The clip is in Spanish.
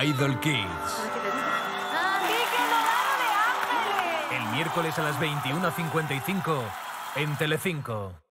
Idol Kids. El miércoles a las 21.55 en Telecinco.